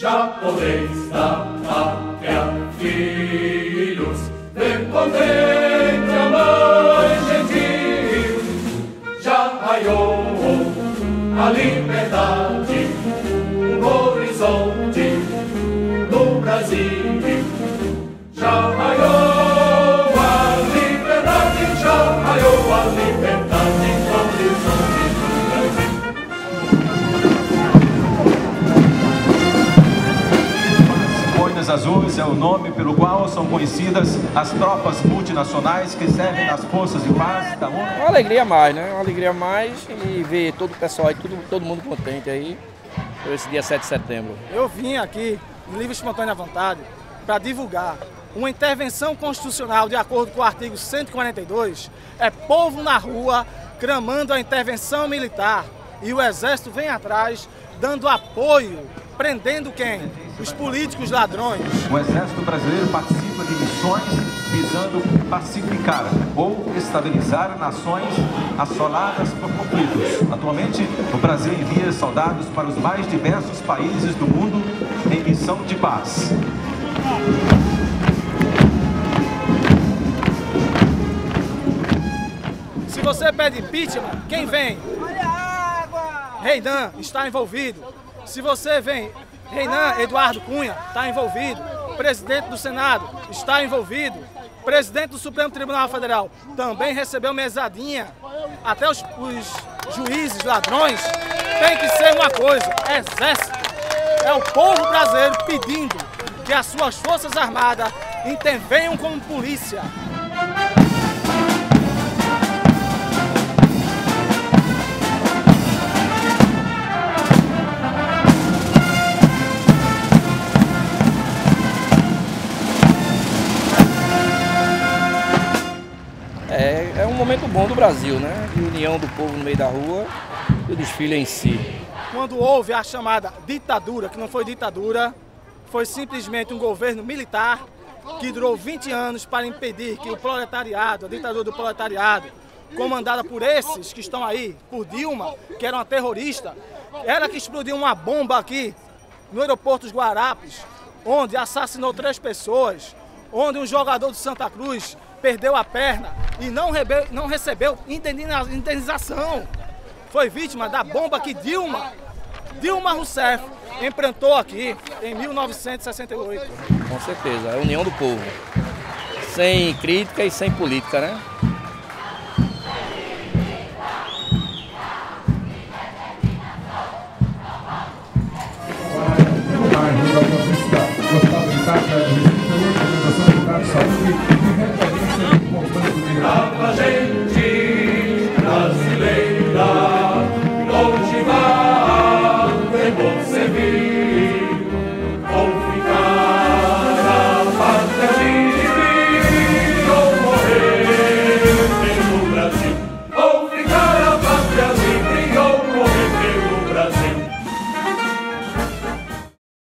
japonês da pátria, filhos, vem contente a mãe gentil, já raiou a liberdade, Boinas Azuis é o nome pelo qual são conhecidas as tropas multinacionais que servem nas forças de paz da ONU. Uma alegria a mais, né? Uma alegria a mais e ver todo o pessoal aí, todo, todo mundo contente aí por esse dia 7 de setembro. Eu vim aqui, em livre espontânea vontade, para divulgar uma intervenção constitucional de acordo com o artigo 142, é povo na rua clamando a intervenção militar e o exército vem atrás dando apoio, prendendo quem? Os políticos ladrões. O Exército Brasileiro participa de missões visando pacificar ou estabilizar nações assoladas por conflitos. Atualmente, o Brasil envia soldados para os mais diversos países do mundo em missão de paz. Se você pede impeachment, quem vem? Reinan está envolvido. Se você vem, Reinan Eduardo Cunha está envolvido. Presidente do Senado está envolvido. Presidente do Supremo Tribunal Federal também recebeu mesadinha. Até os, os juízes ladrões tem que ser uma coisa: exército. É o povo brasileiro pedindo que as suas forças armadas intervenham como polícia. Momento bom do Brasil, né? União do povo no meio da rua e o desfile em si. quando houve a chamada ditadura, que não foi ditadura, foi simplesmente um governo militar que durou 20 anos para impedir que o proletariado, a ditadura do proletariado, comandada por esses que estão aí, por Dilma, que era uma terrorista, era que explodiu uma bomba aqui no aeroporto dos Guarapes, onde assassinou três pessoas, onde um jogador do Santa Cruz perdeu a perna e não, rebe- não recebeu indeniza- indenização. Foi vítima da bomba que Dilma, Dilma Rousseff, implantou aqui em 1968. Com certeza, é a união do povo. Sem crítica e sem política, né? pela organização saúde